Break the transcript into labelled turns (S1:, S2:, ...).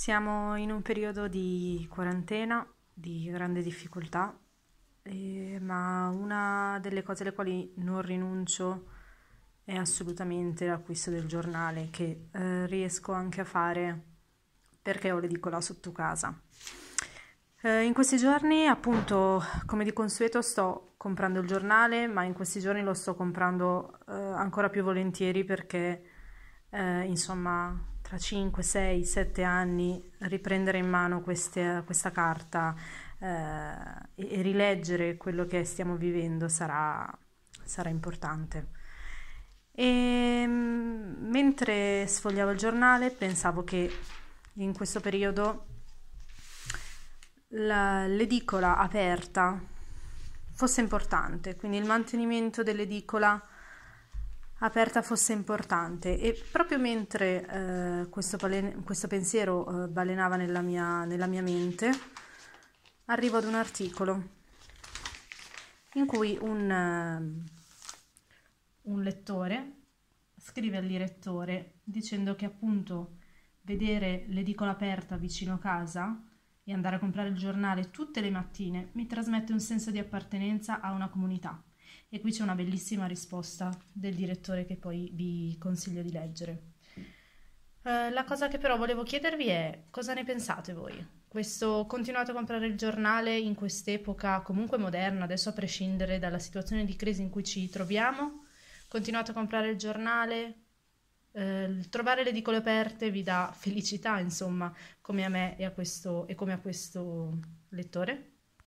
S1: Siamo in un periodo di quarantena, di grande difficoltà, eh, ma una delle cose alle quali non rinuncio è assolutamente l'acquisto del giornale, che eh, riesco anche a fare perché ho l'edicola sotto casa. Eh, in questi giorni, appunto, come di consueto, sto comprando il giornale, ma in questi giorni lo sto comprando eh, ancora più volentieri perché, eh, insomma, tra 5, 6, 7 anni riprendere in mano queste, questa carta eh, e, rileggere quello che stiamo vivendo sarà, sarà importante. E mentre sfogliavo il giornale pensavo che in questo periodo la, l'edicola aperta fosse importante, quindi il mantenimento dell'edicola aperta fosse importante. E proprio mentre eh, questo, palen- questo, pensiero eh, balenava nella mia, nella mia mente, arrivo ad un articolo in cui un, uh, un lettore scrive al direttore dicendo che appunto vedere l'edicola aperta vicino a casa e andare a comprare il giornale tutte le mattine mi trasmette un senso di appartenenza a una comunità e qui c'è una bellissima risposta del direttore che poi vi consiglio di leggere. Uh, la cosa che però volevo chiedervi è cosa ne pensate voi? Questo continuate a comprare il giornale in quest'epoca comunque moderna, adesso a prescindere dalla situazione di crisi in cui ci troviamo, continuate a comprare il giornale, Uh, trovare le edicole aperte vi dà felicità, insomma, come a me e, a questo, e come a questo lettore.